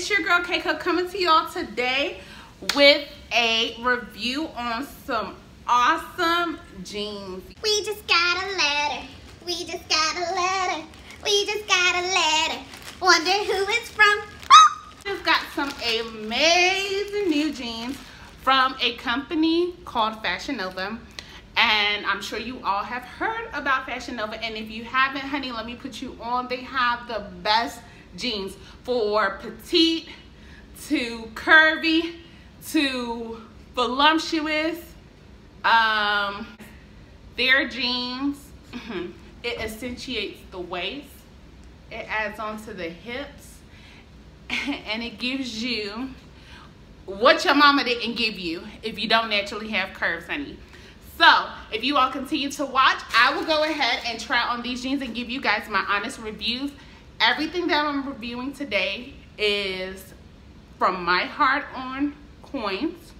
it's your girl KayeKou coming to y'all today with a review on some awesome jeans. We just got a letter. We just got a letter. We just got a letter. Wonder who it's from. Just got some amazing new jeans from a company called Fashion Nova. And I'm sure you all have heard about Fashion Nova. And if you haven't, honey, let me put you on. They have the best jeans for petite to curvy to voluptuous. Um, their jeans, it accentuates the waist. It adds on to the hips. And it gives you what your mama didn't give you if you don't naturally have curves, honey. So, if you all continue to watch, I will go ahead and try on these jeans and give you guys my honest reviews everything that I'm reviewing today is from my heart on coins.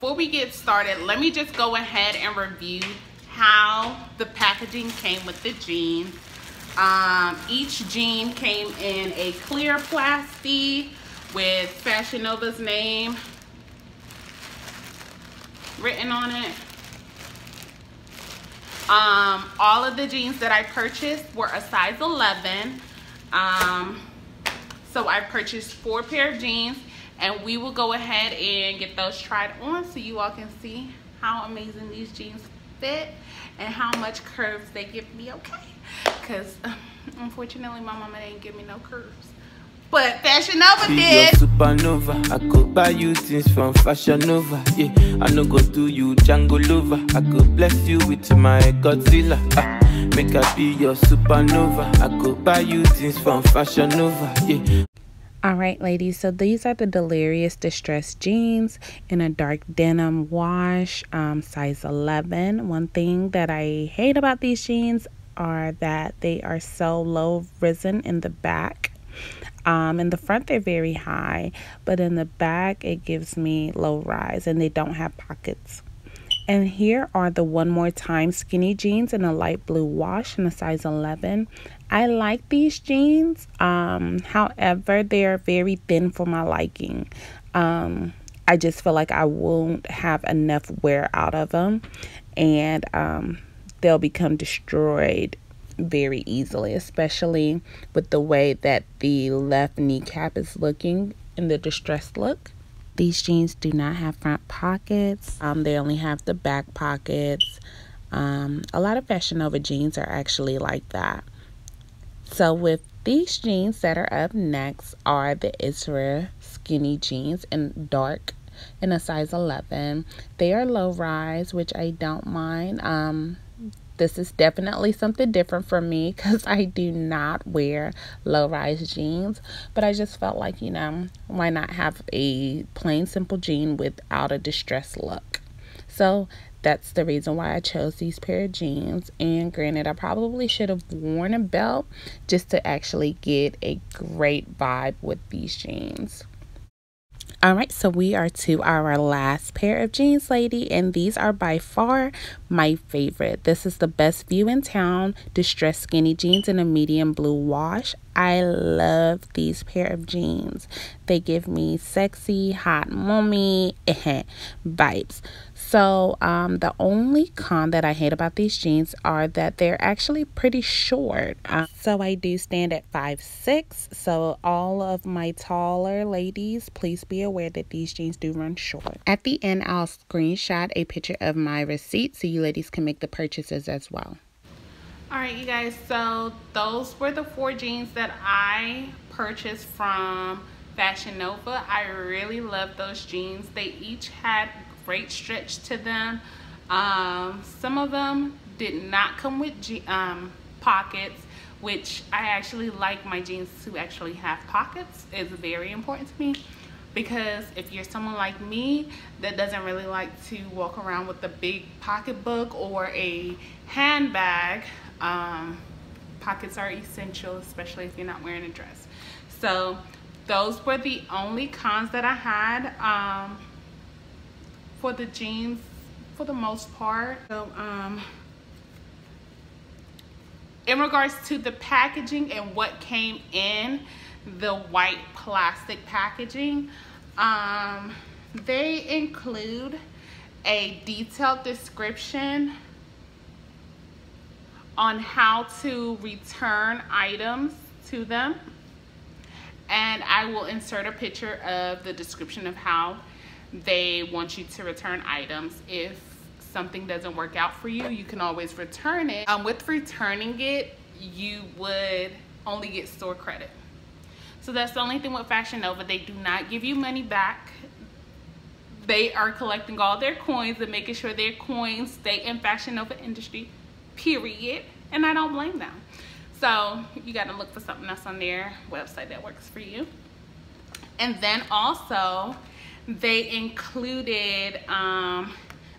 Before we get started, let me just go ahead and review how the packaging came with the jeans. Um, each jean came in a clear plastic with Fashion Nova's name written on it. Um, all of the jeans that I purchased were a size 11. Um, so I purchased four pair of jeans and we will go ahead and get those tried on so you all can see how amazing these jeans fit and how much curves they give me, okay? Because unfortunately my mama didn't give me no curves. But Fashion Nova did. supernova. I could buy you things from Fashion Nova. Yeah, I no go do you Django lover. I could bless you with my Godzilla. Ah, make I be your supernova. I could buy you things from Fashion Nova. Yeah. All right, ladies, so these are the Delirious Distress jeans in a dark denim wash, um, size 11. One thing that I hate about these jeans are that they are so low risen in the back. Um, in the front, they're very high, but in the back, it gives me low rise and they don't have pockets. And here are the One More Time skinny jeans in a light blue wash in a size 11. I like these jeans. Um, however, they are very thin for my liking. Um, I just feel like I won't have enough wear out of them and um, they'll become destroyed very easily, especially with the way that the left kneecap is looking in the distressed look. These jeans do not have front pockets. Um, they only have the back pockets. Um, a lot of Fashion Nova jeans are actually like that. So with these jeans that are up next are the Ezra skinny jeans in dark in a size 11. They are low rise, which I don't mind. Um, this is definitely something different for me because I do not wear low rise jeans. But I just felt like, you know, why not have a plain simple jean without a distressed look? So that's the reason why I chose these pair of jeans. And granted, I probably should have worn a belt just to actually get a great vibe with these jeans. All right, so we are to our last pair of jeans, lady, and these are by far my favorite. This is the best view in town, distressed skinny jeans in a medium blue wash. I love these pair of jeans. They give me sexy, hot mommy vibes. So, um, the only con that I hate about these jeans are that they're actually pretty short. Uh, so, I do stand at five six. So, all of my taller ladies, please be aware that these jeans do run short. At the end, I'll screenshot a picture of my receipt so you ladies can make the purchases as well. All right, you guys, so those were the four jeans that I purchased from Fashion Nova. I really love those jeans. They each had great stretch to them. Um, some of them did not come with um, pockets, which I actually like my jeans to actually have pockets. It's very important to me because if you're someone like me that doesn't really like to walk around with a big pocketbook or a handbag, um, pockets are essential, especially if you're not wearing a dress. So those were the only cons that I had. Um, for the jeans for the most part. So, um, in regards to the packaging and what came in, the white plastic packaging. Um, they include a detailed description on how to return items to them. And I will insert a picture of the description of how they want you to return items. If something doesn't work out for you, you can always return it. Um, with returning it, you would only get store credit. So that's the only thing with Fashion Nova. They do not give you money back. They are collecting all their coins and making sure their coins stay in Fashion Nova industry, period. And I don't blame them. So you got to look for something else on their website that works for you. And then also, they included um,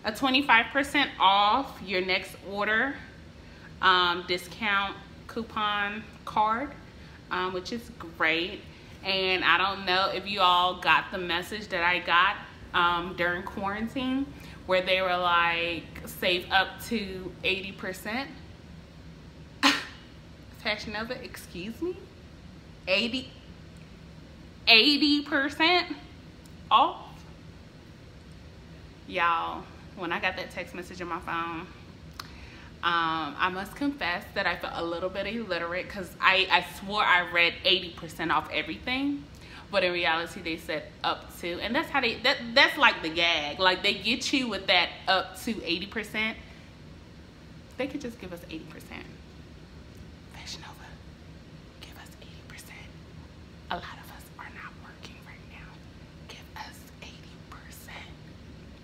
a 25% off your next order um, discount coupon card, um, which is great. And I don't know if you all got the message that I got um, during quarantine where they were like save up to 80%. Fashion Nova, excuse me? 80 80% off? Y'all, when I got that text message on my phone, um, I must confess that I felt a little bit illiterate because I, I swore I read 80% off everything. But in reality, they said up to. And that's how they, that, that's like the gag. Like they get you with that up to 80%. They could just give us 80%. Fashion Nova, give us 80%. A lot of us are not working right now. Give us 80%.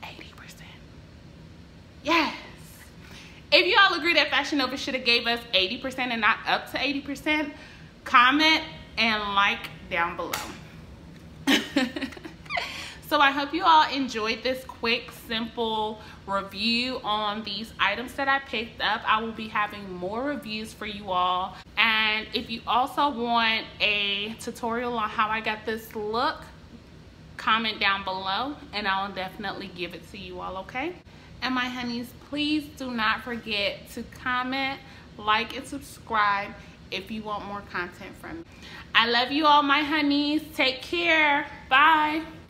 80%. Yes. If you all agree that Fashion Nova should have gave us 80% and not up to 80%, comment and like down below. so I hope you all enjoyed this quick, simple review on these items that I picked up. I will be having more reviews for you all. And if you also want a tutorial on how I got this look, comment down below and I'll definitely give it to you all, okay? And my honeys, please do not forget to comment, like, and subscribe if you want more content from me. I love you all, my honeys. Take care. Bye.